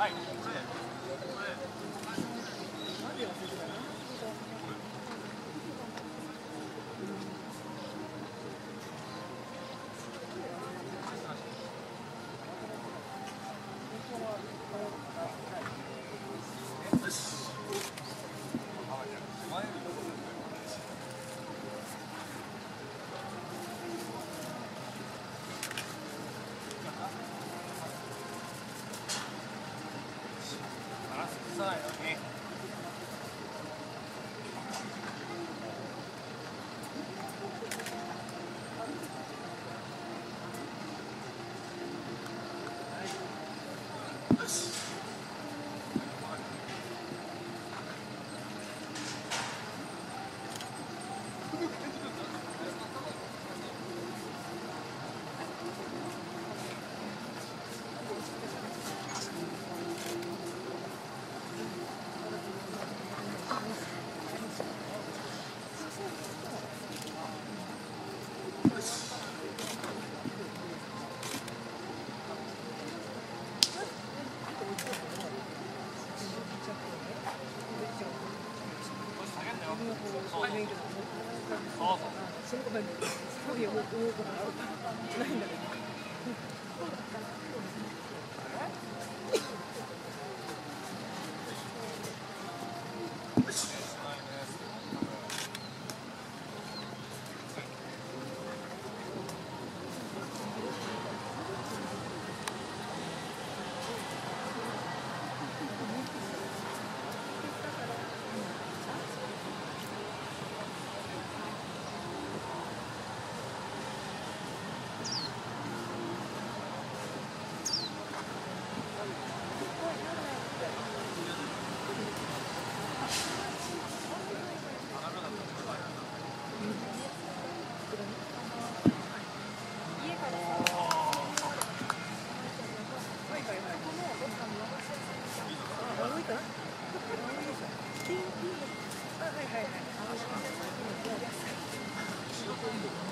Right, side, okay? その子が旅を動くことないんだけど。はいはいはい。